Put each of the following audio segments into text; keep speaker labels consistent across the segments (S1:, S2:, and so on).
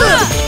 S1: Huh!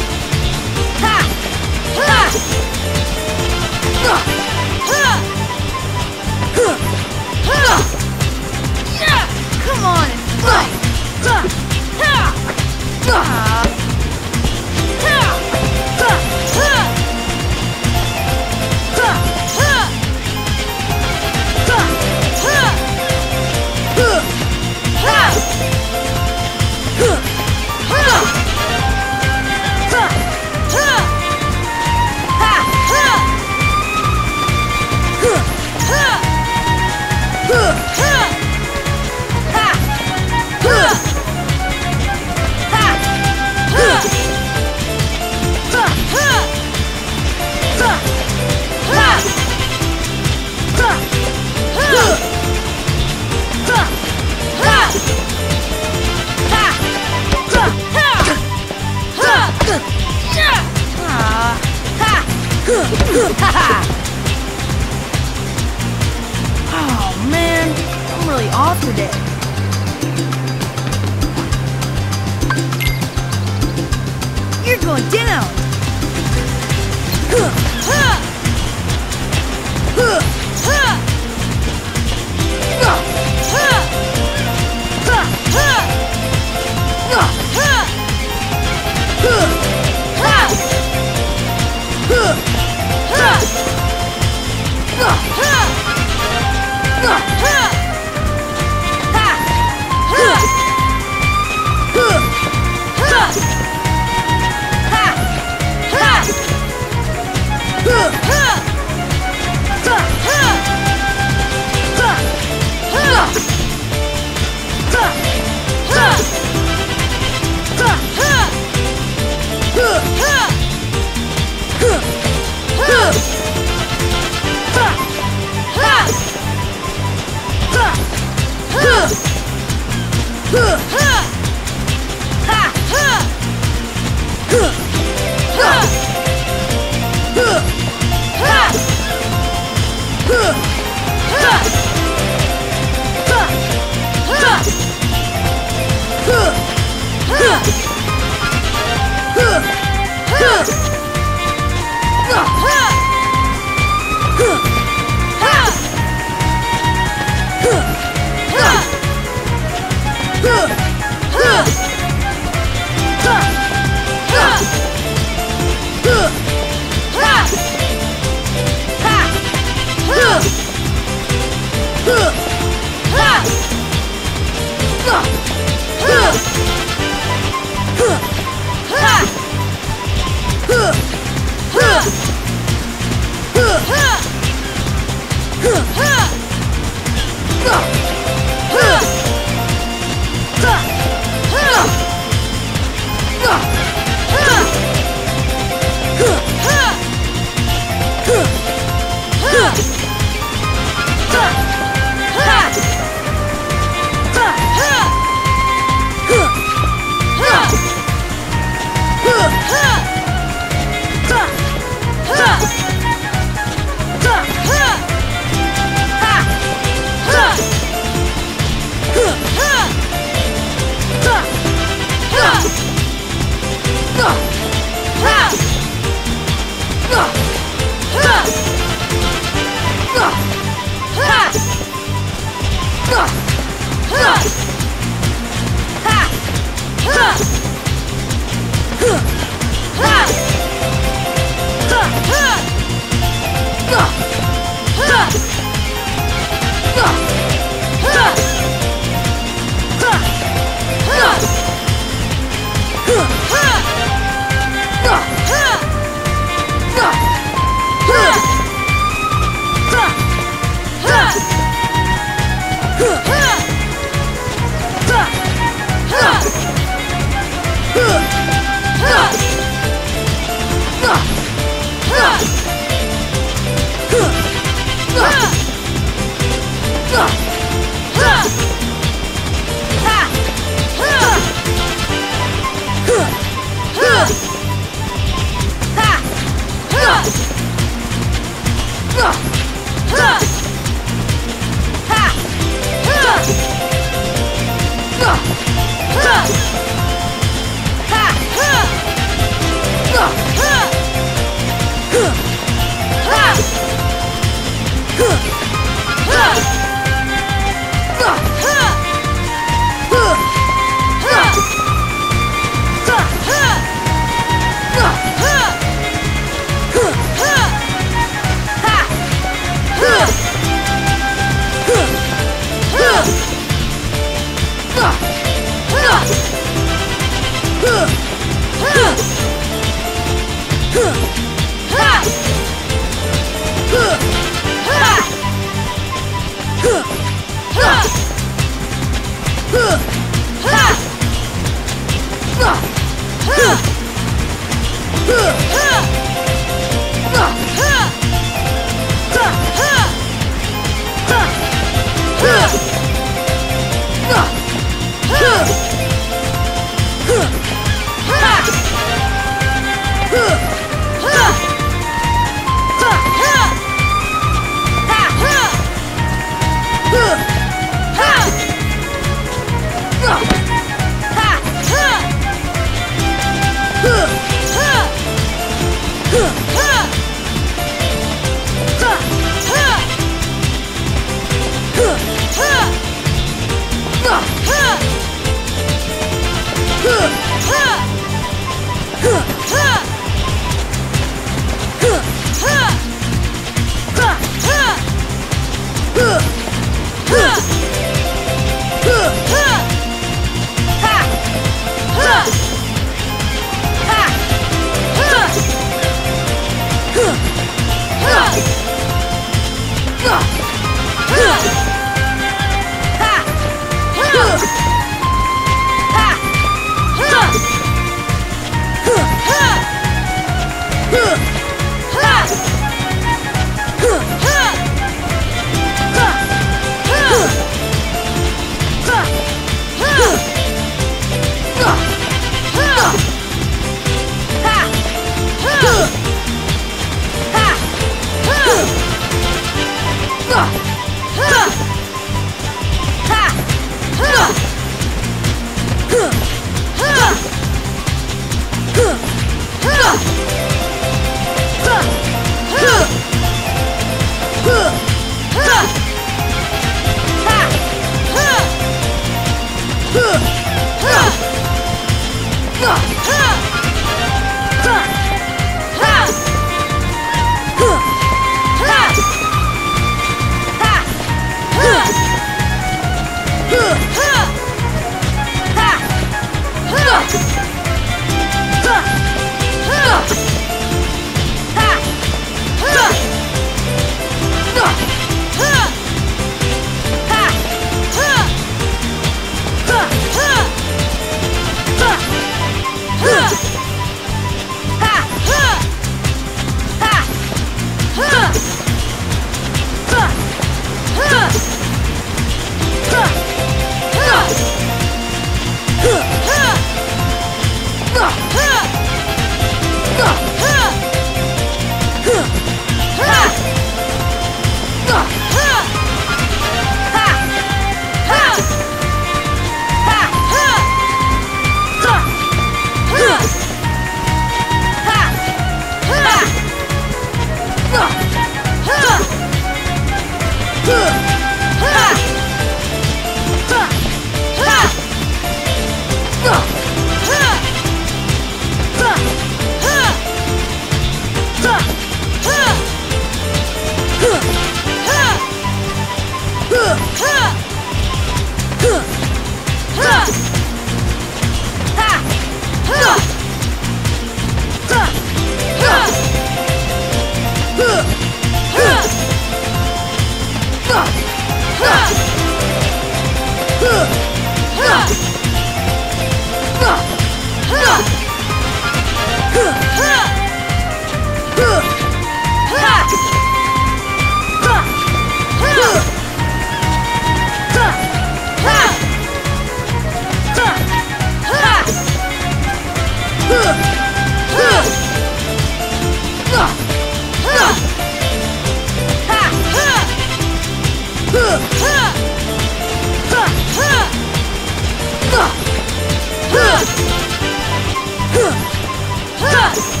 S1: Huh!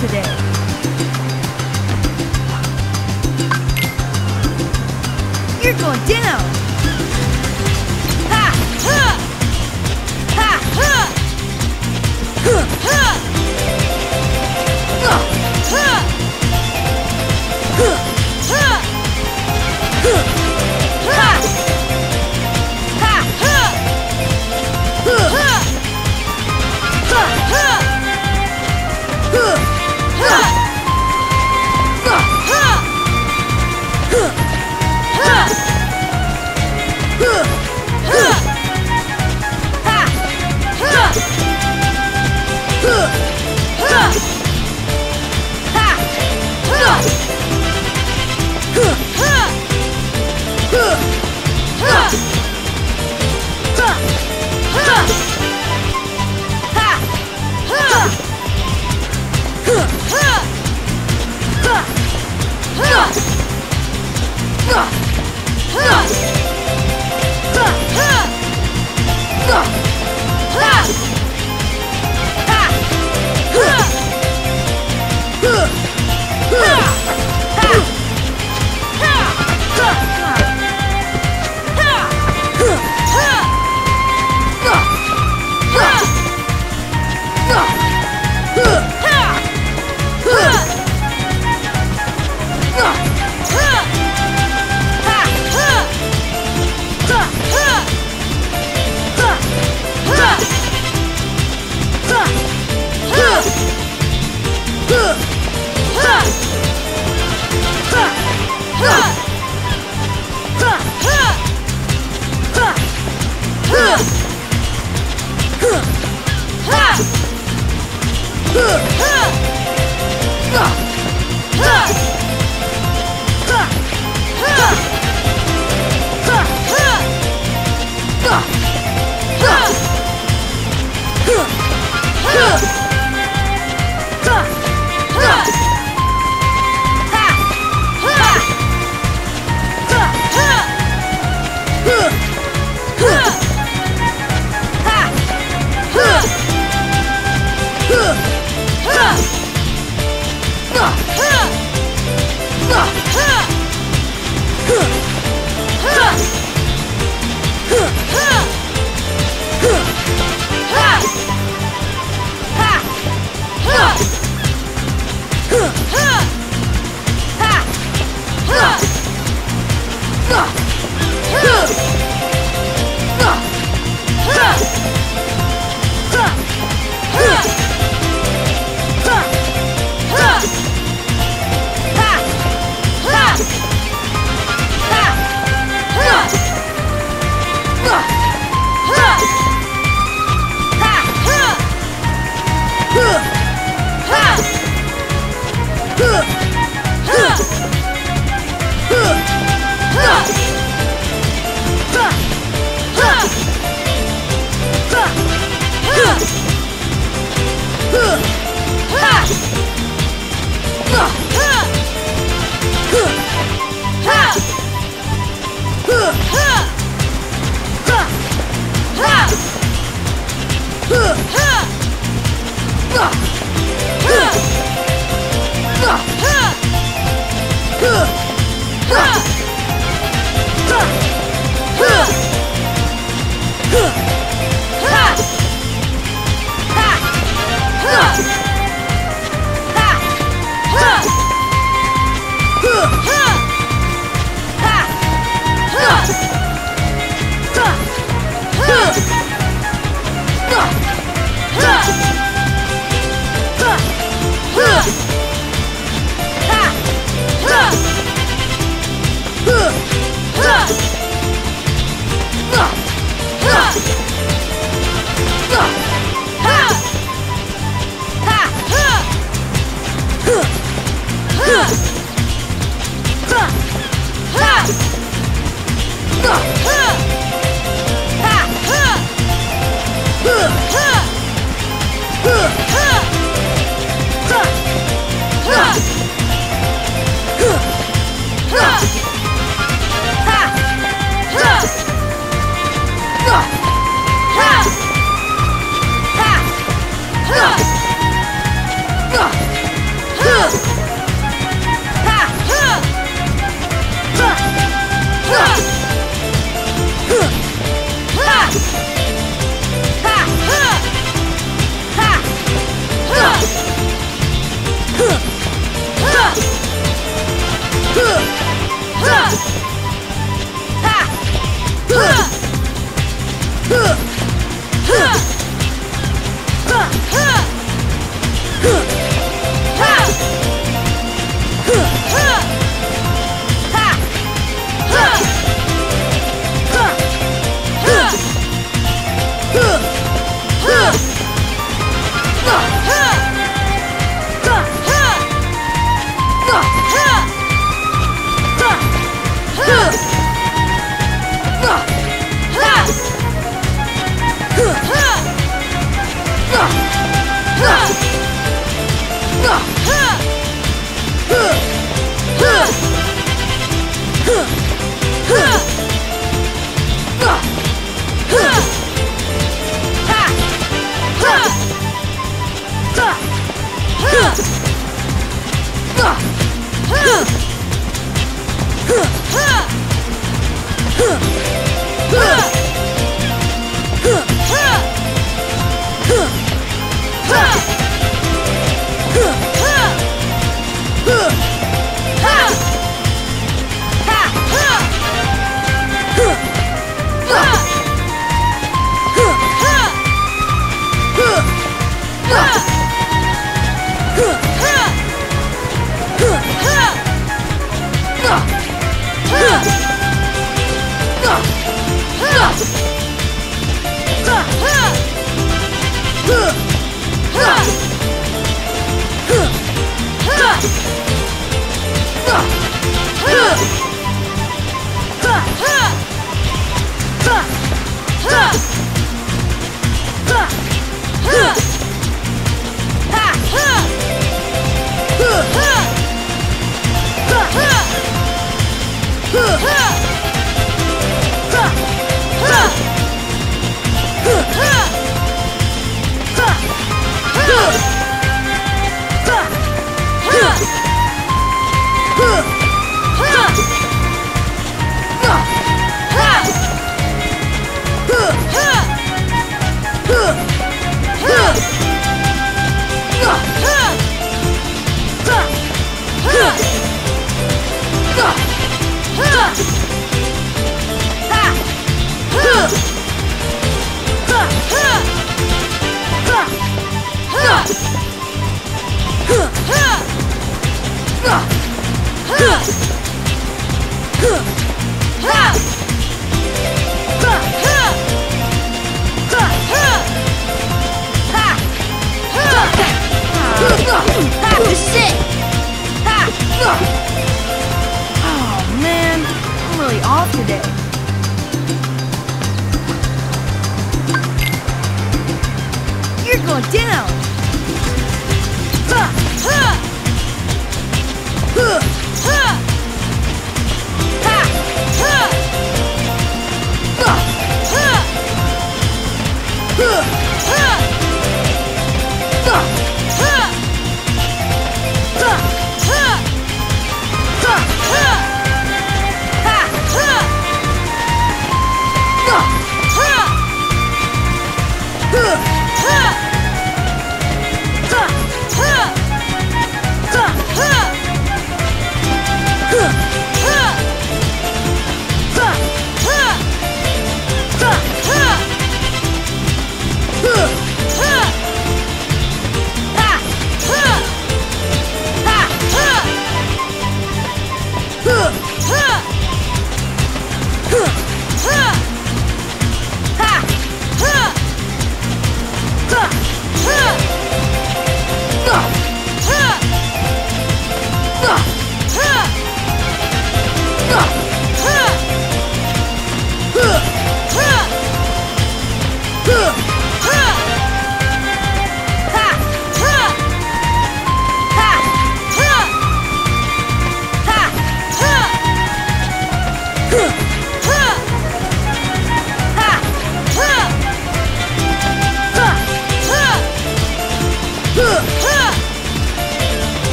S1: today. You're going down!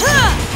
S1: Huh!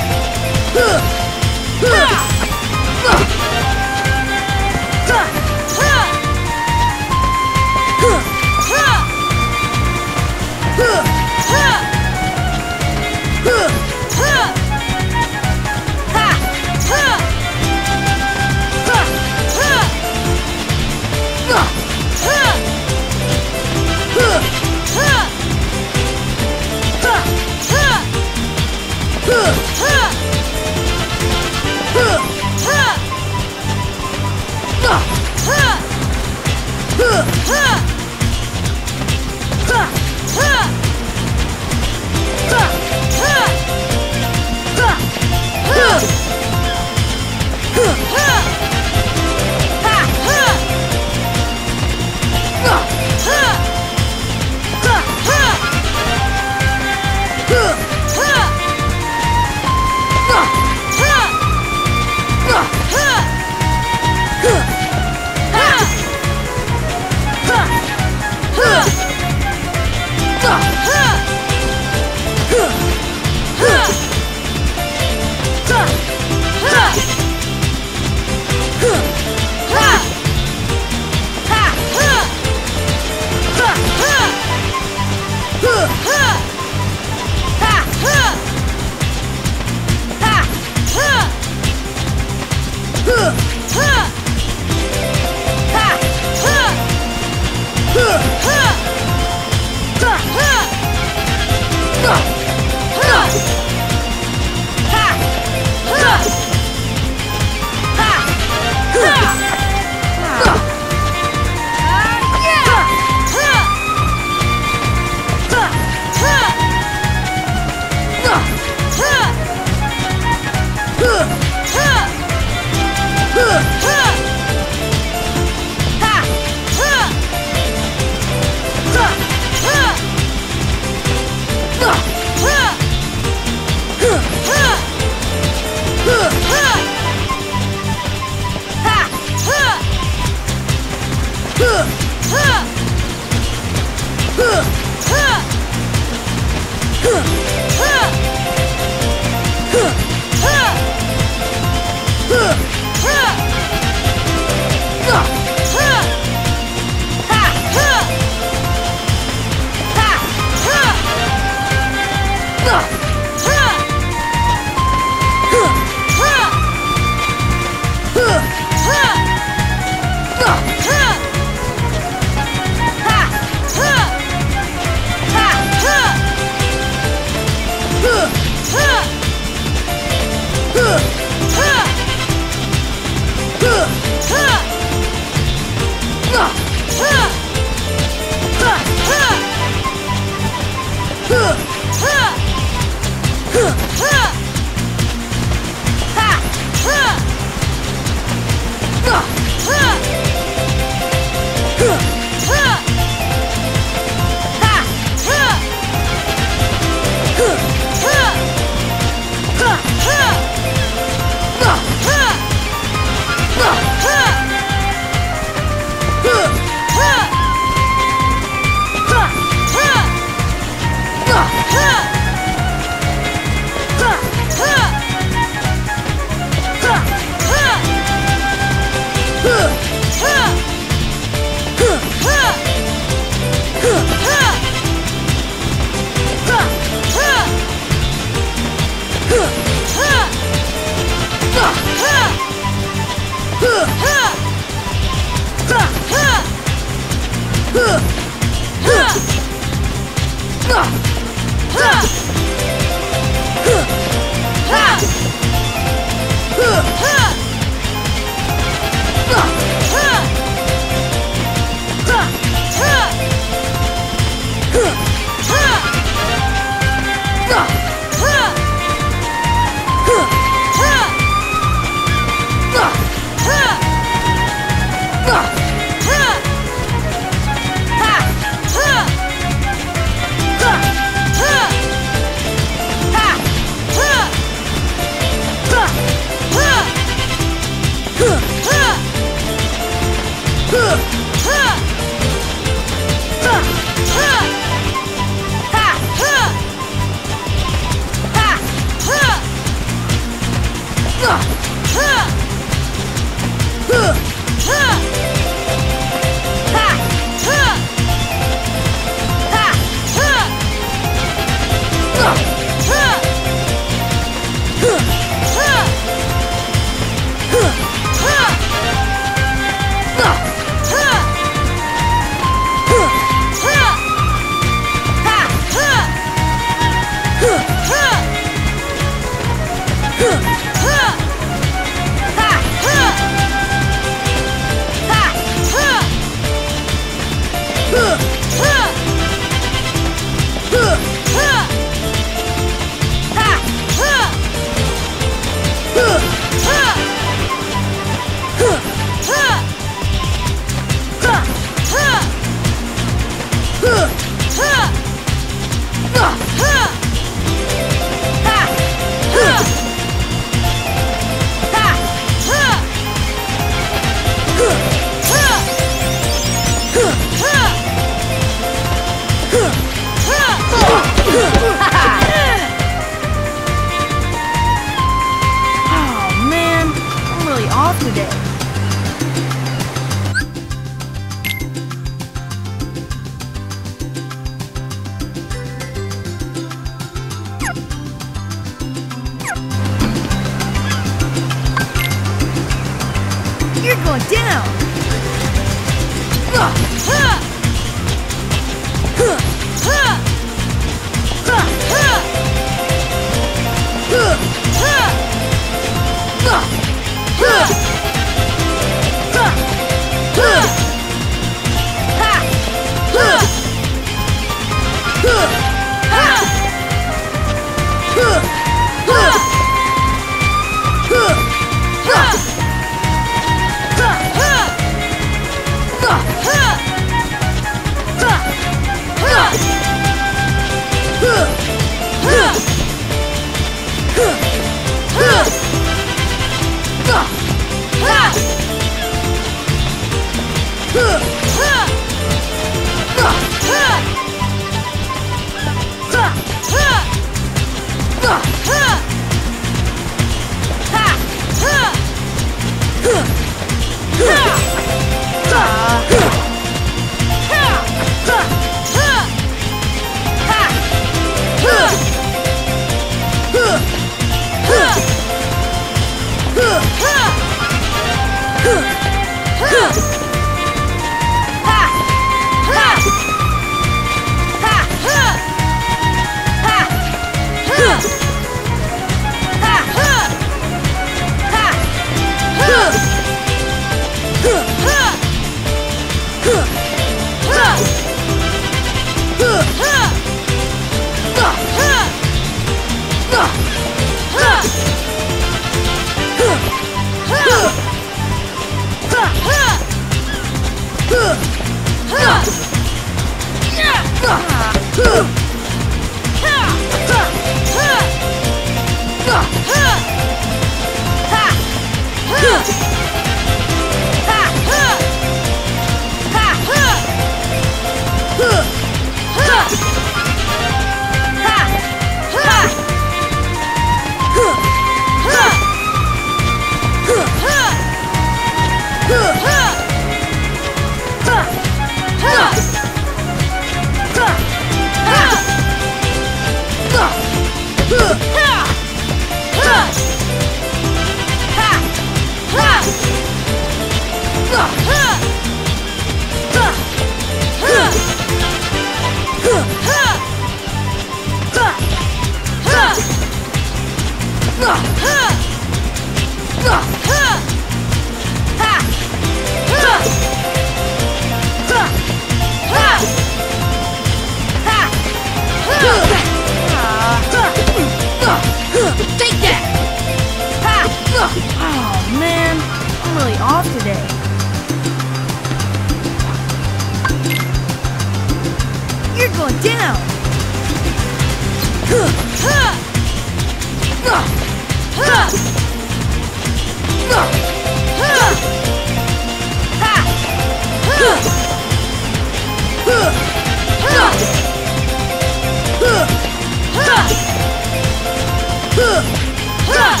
S1: Ha.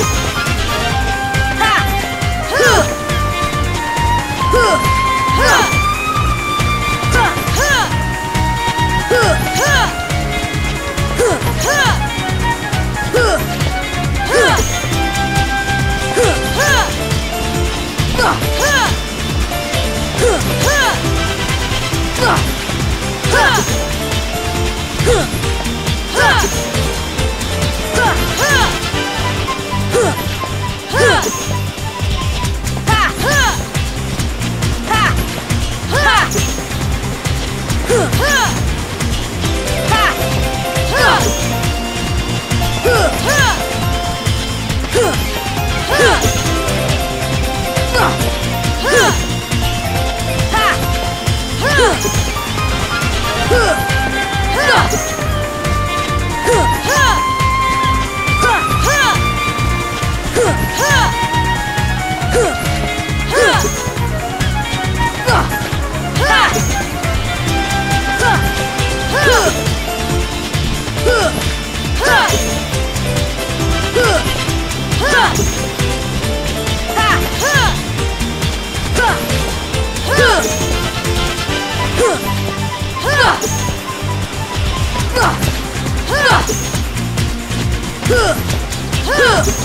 S1: だ Huh!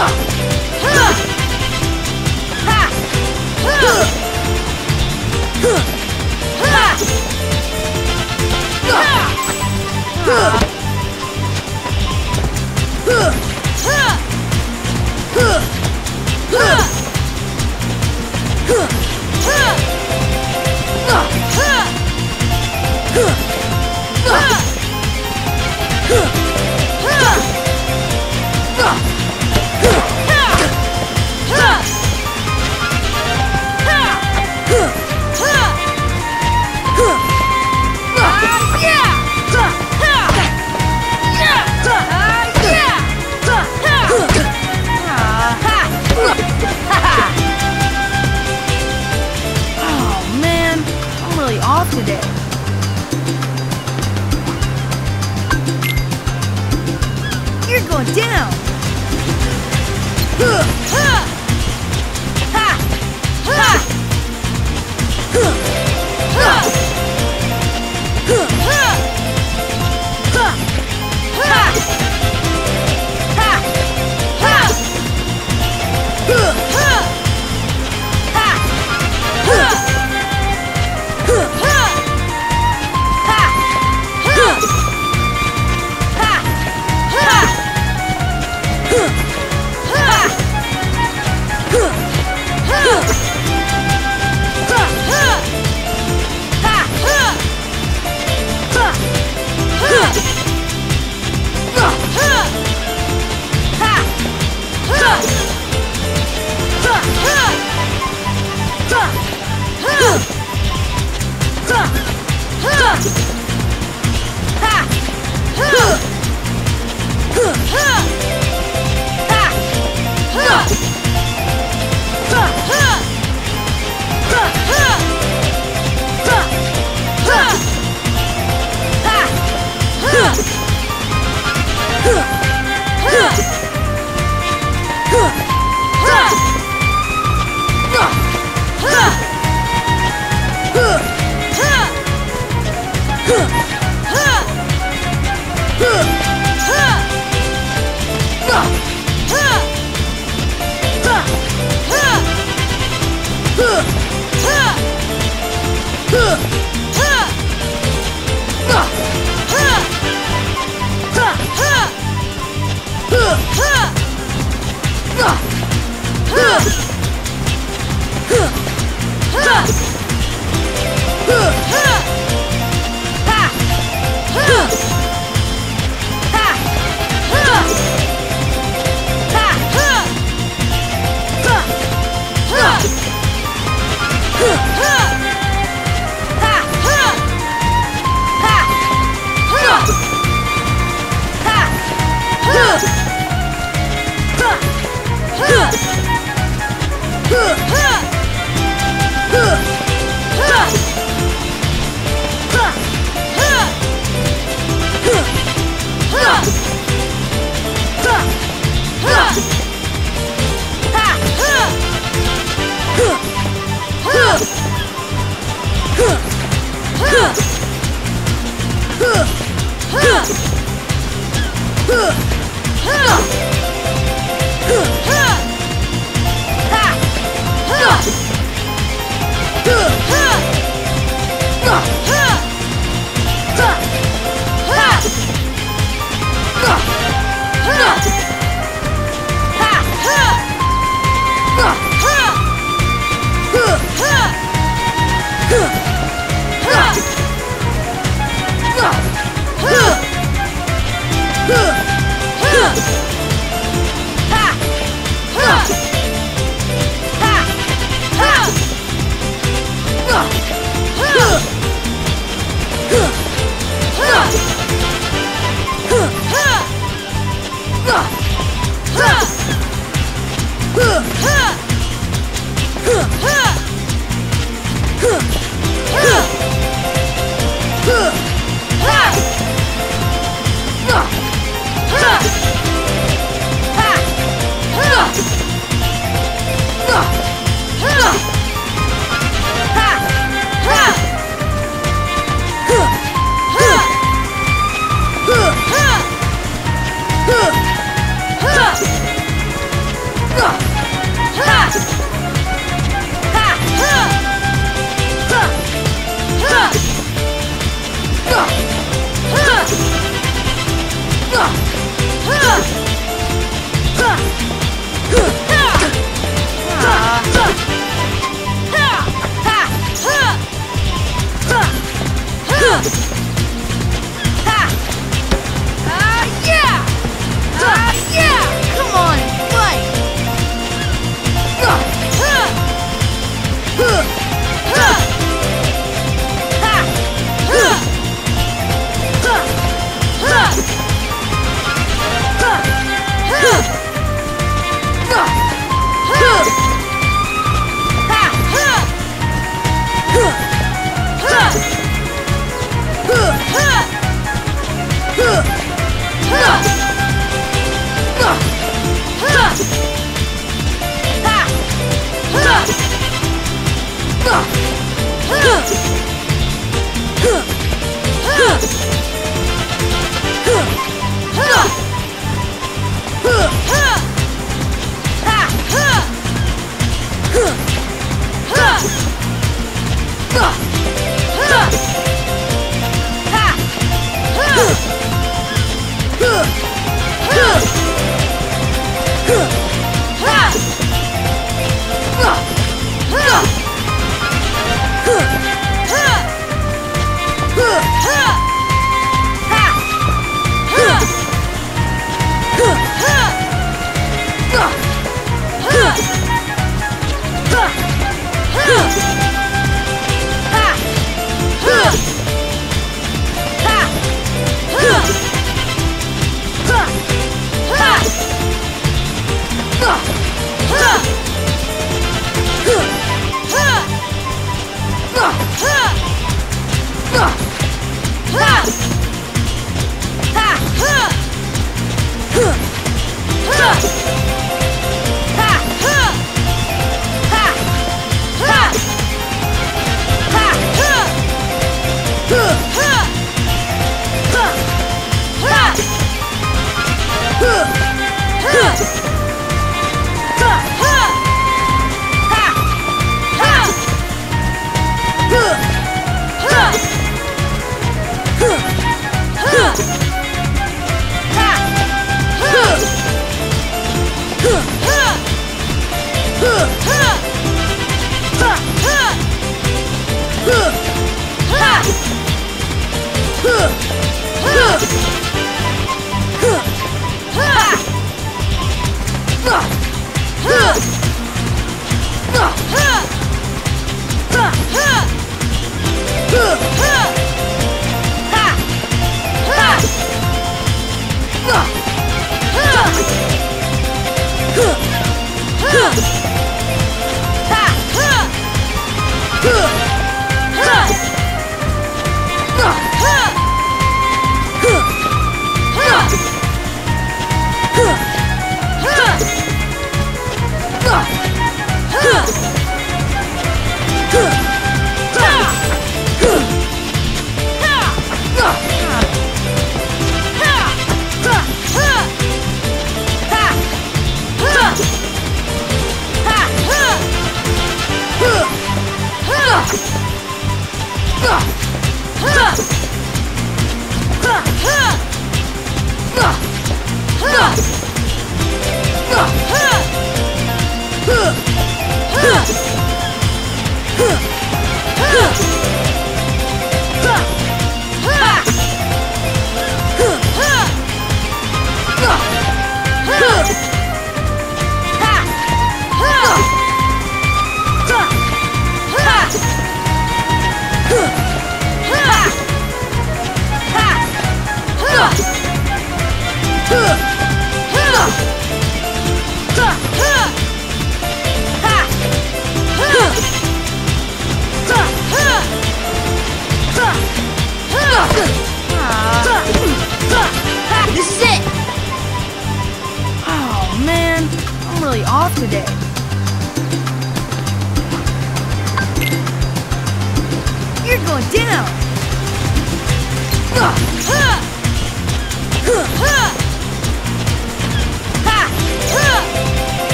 S1: Huh.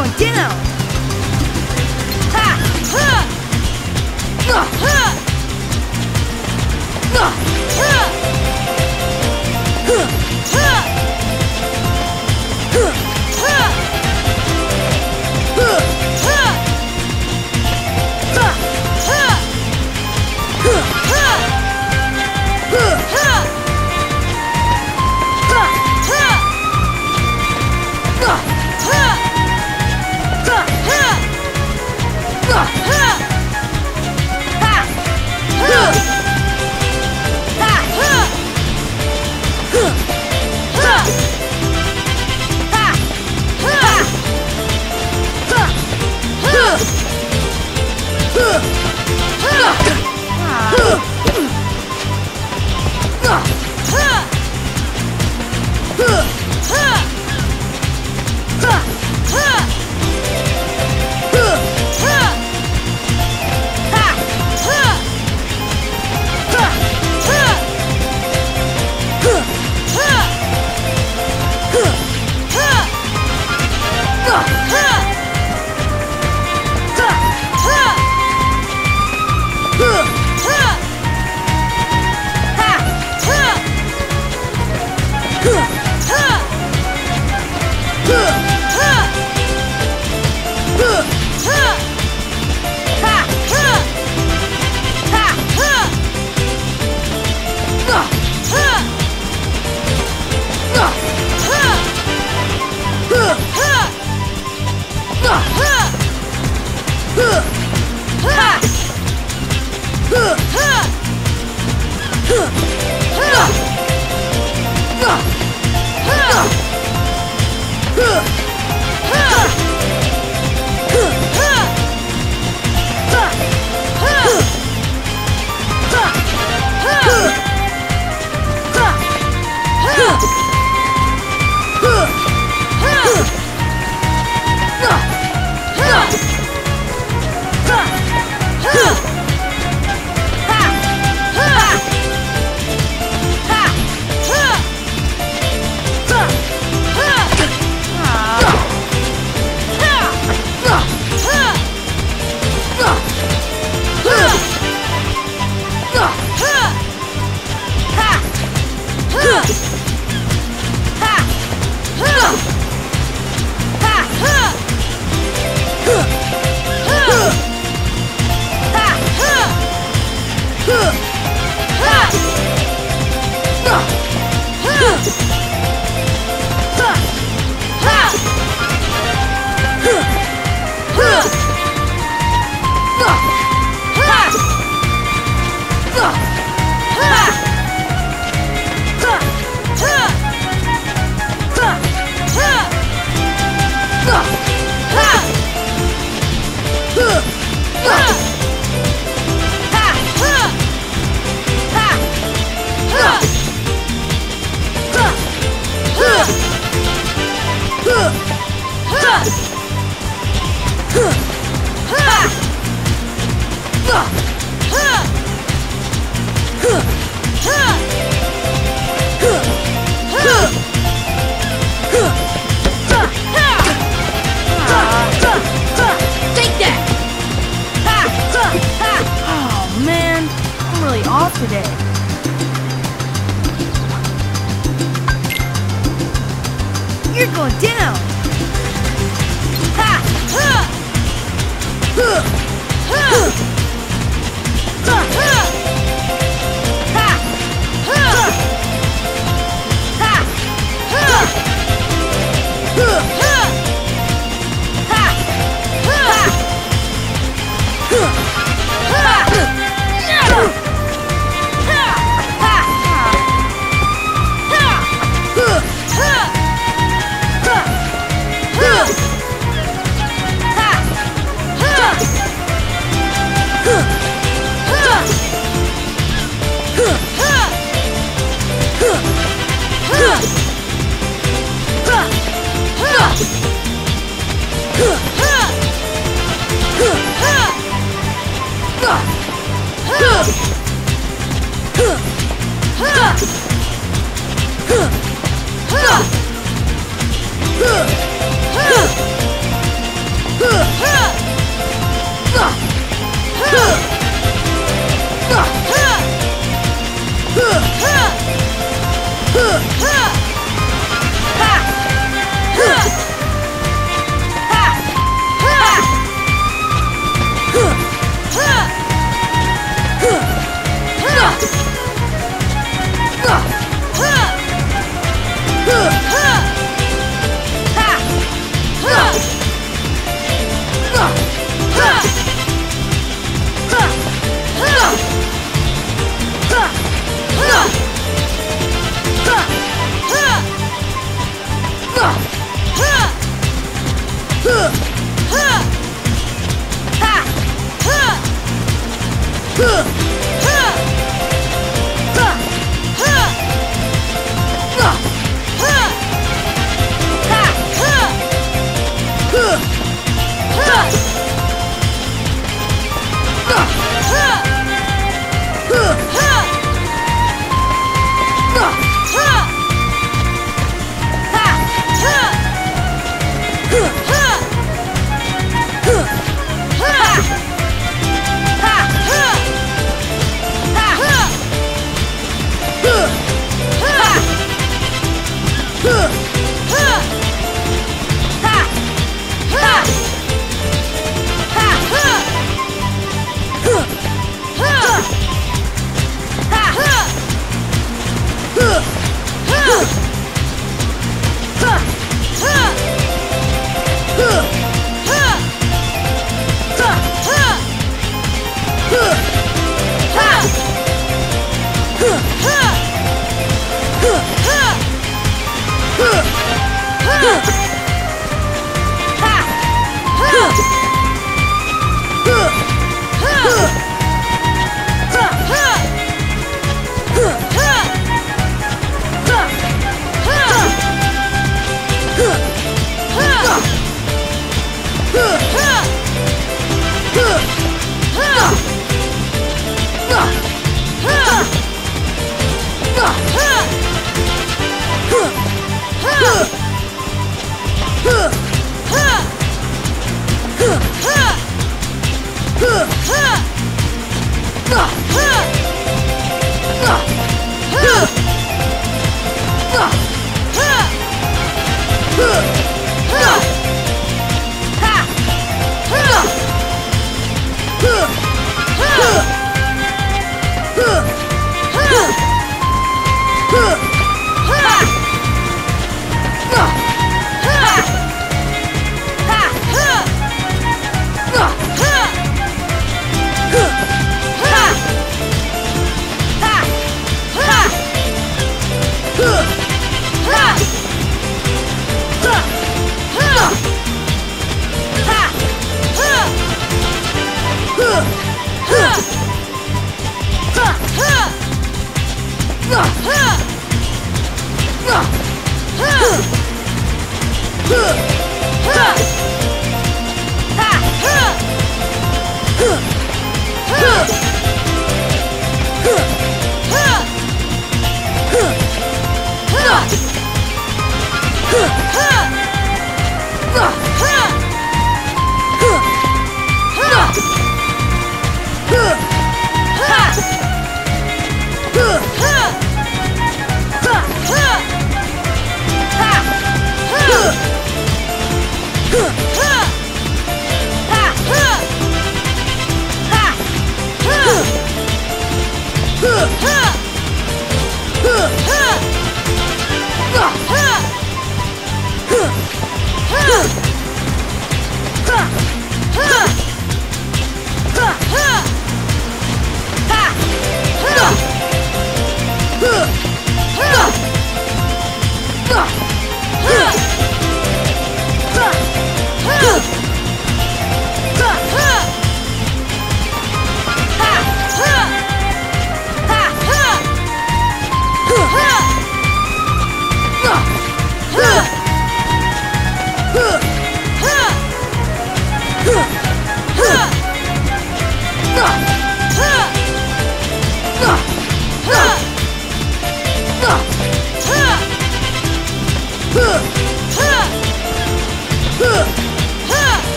S1: Going down!
S2: Ha!
S1: Ha! Ha!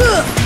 S2: Huh!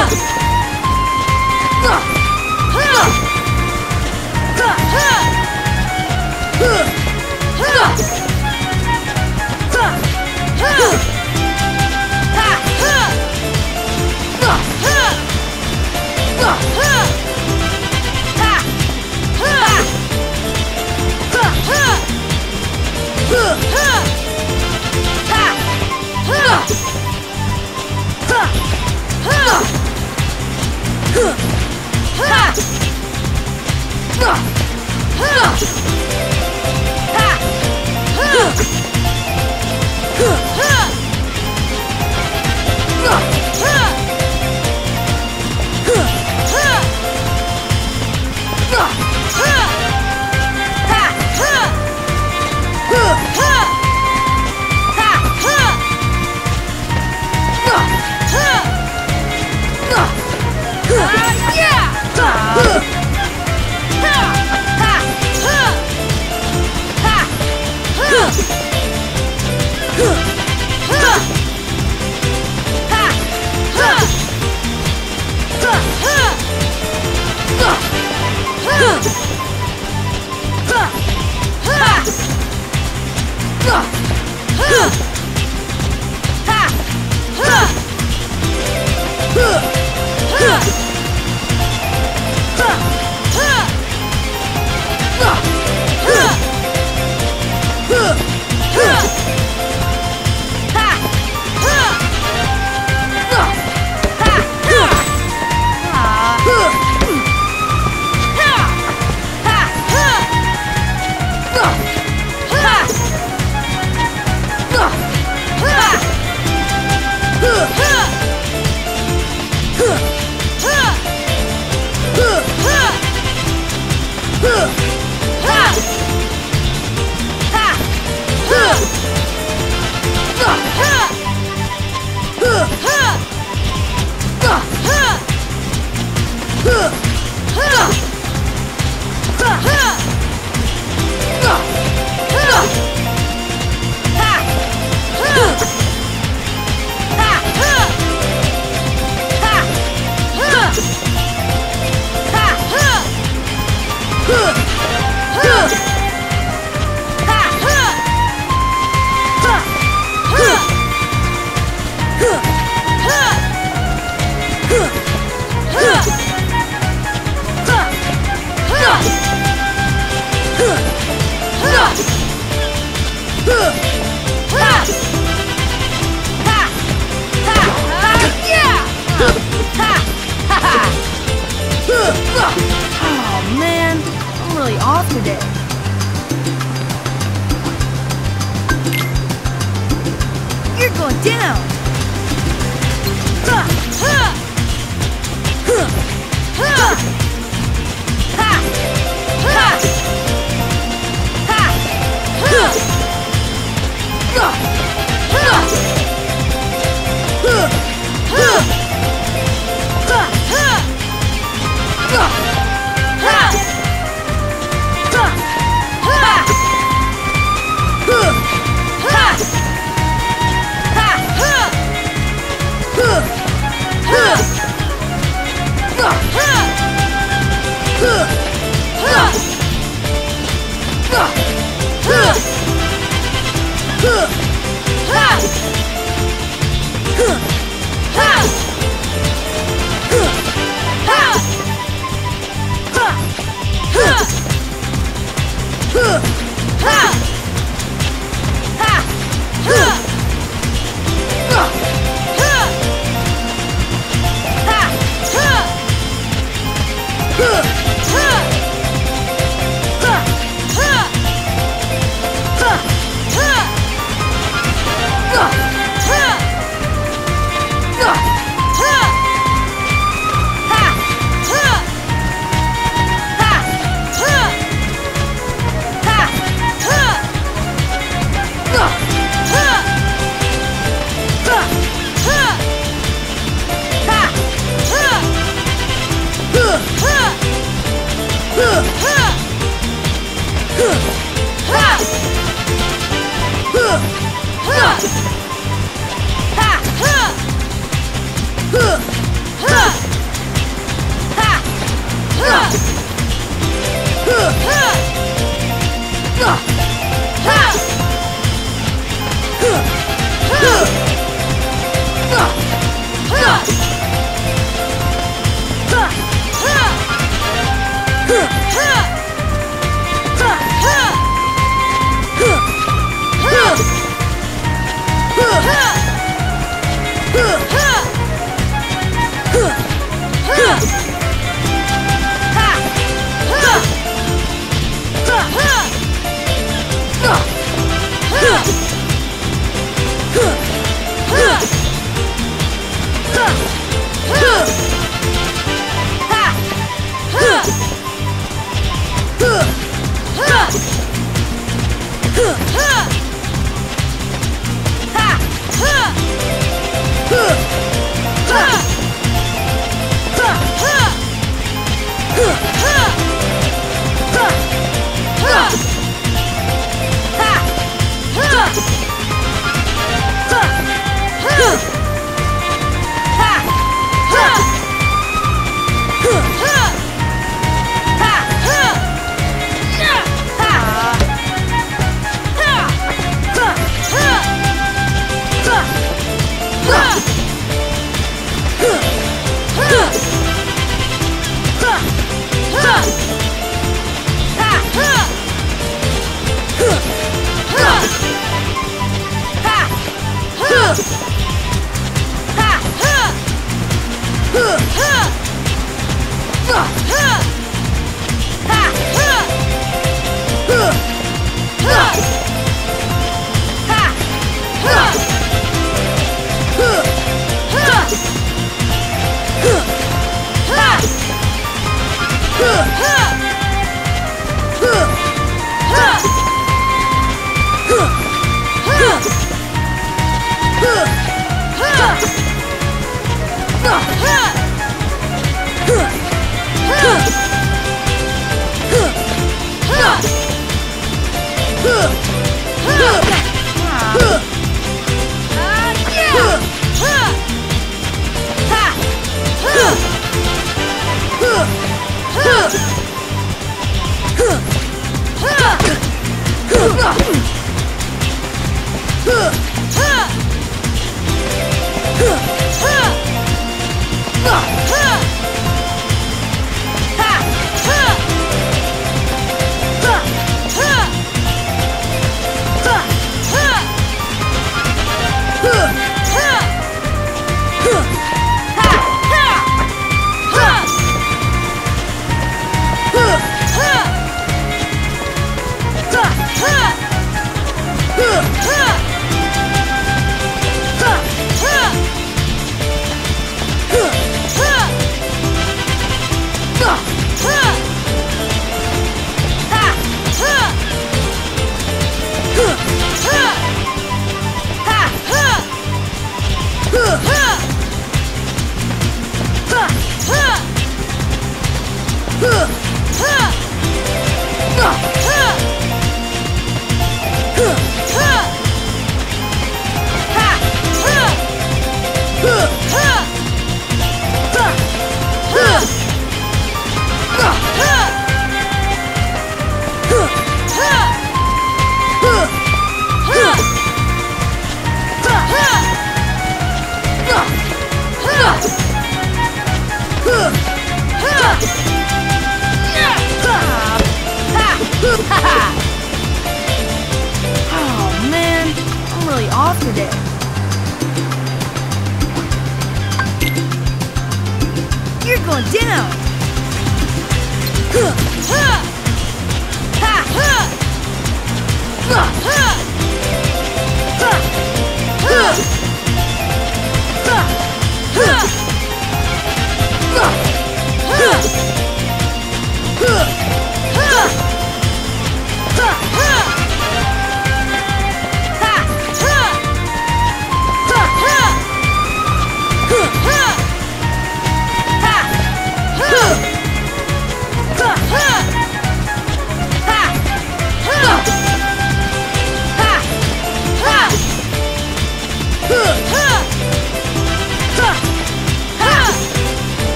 S1: Ha! Ha! ha ha Huh!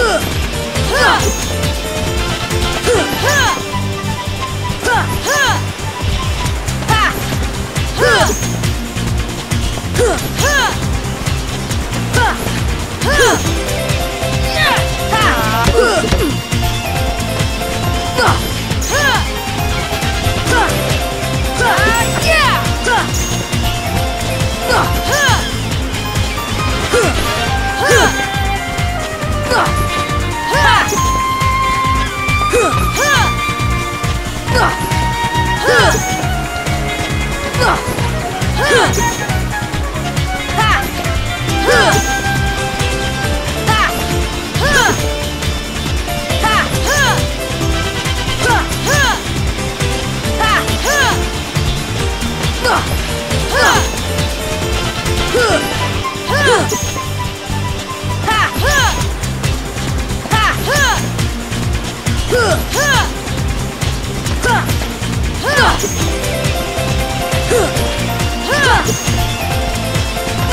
S1: Huh! Huh.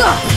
S1: Huh!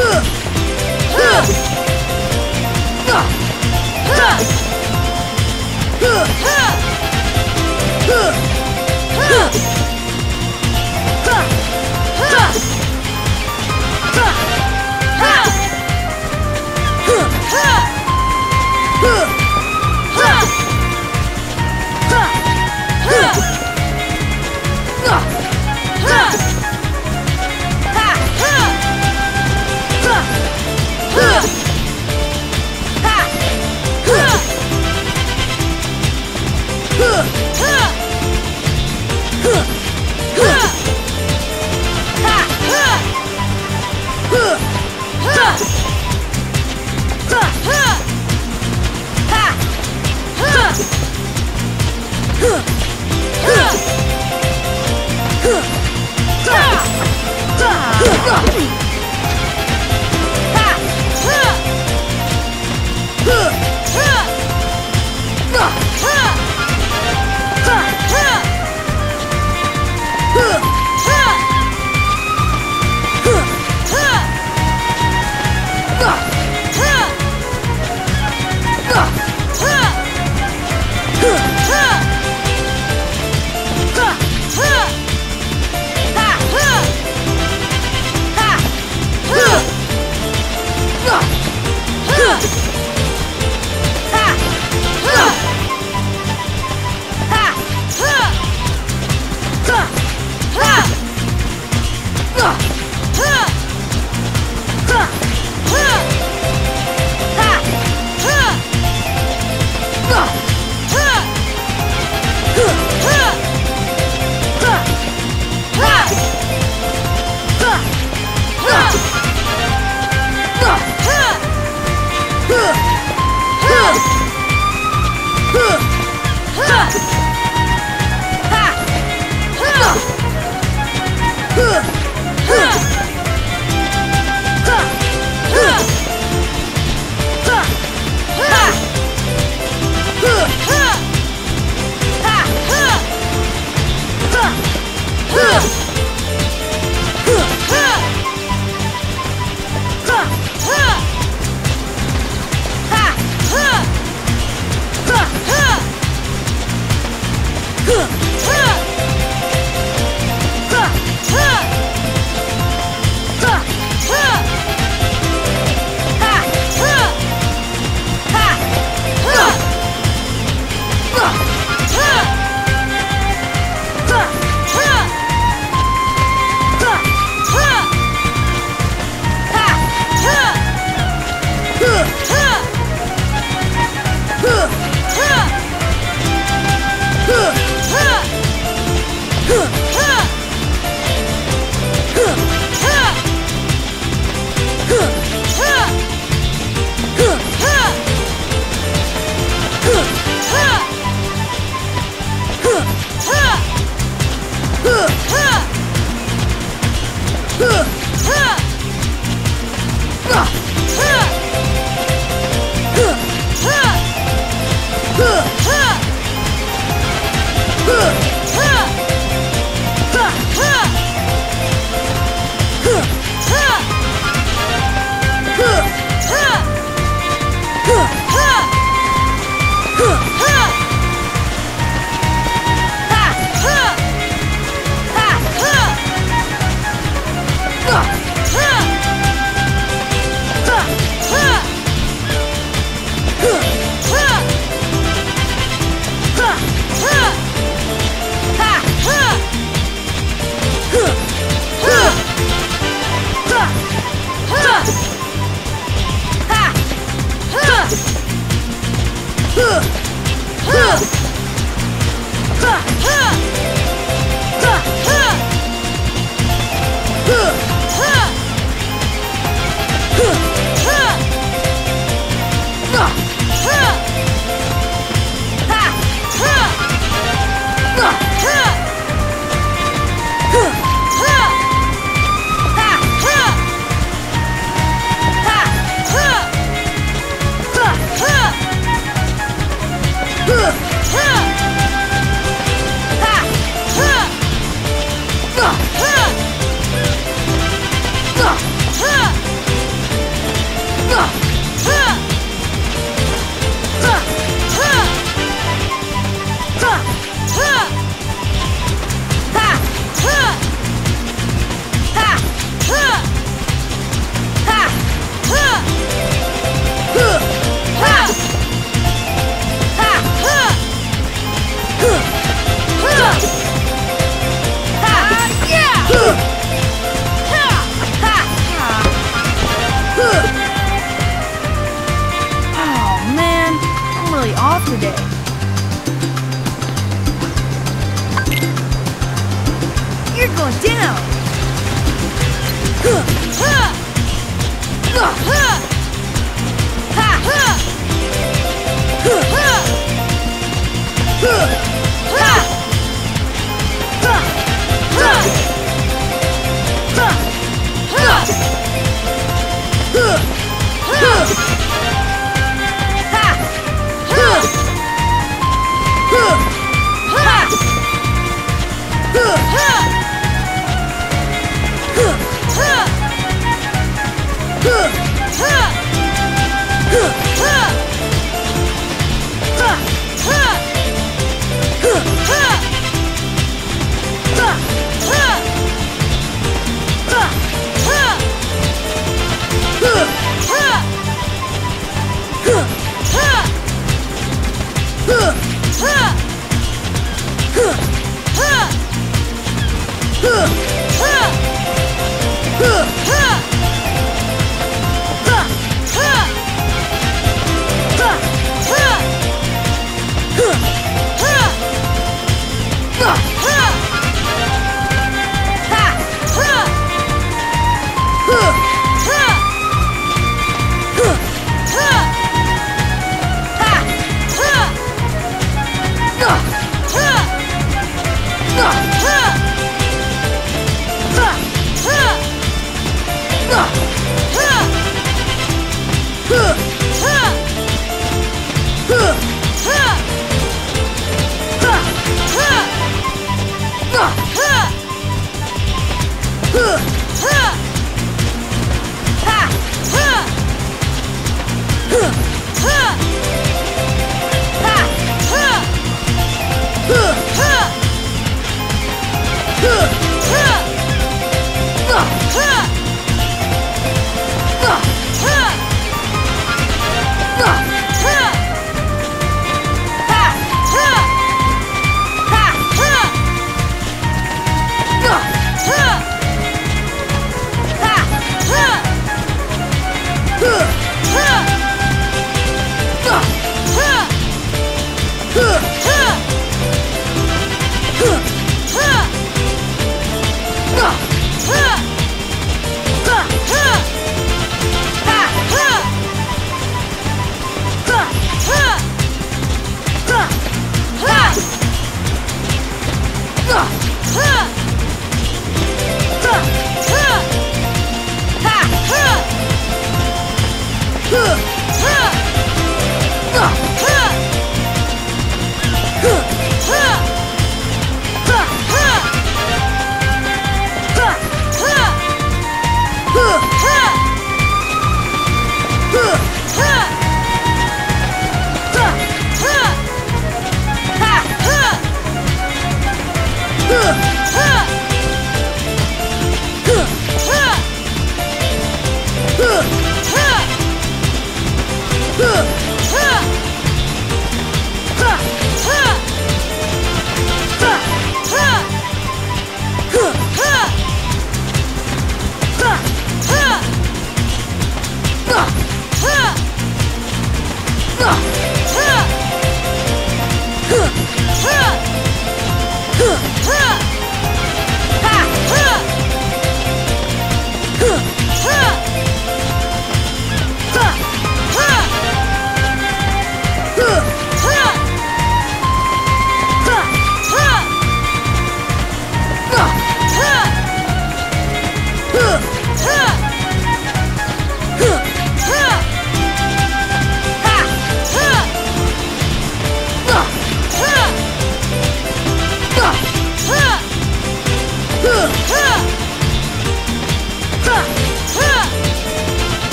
S1: Huh!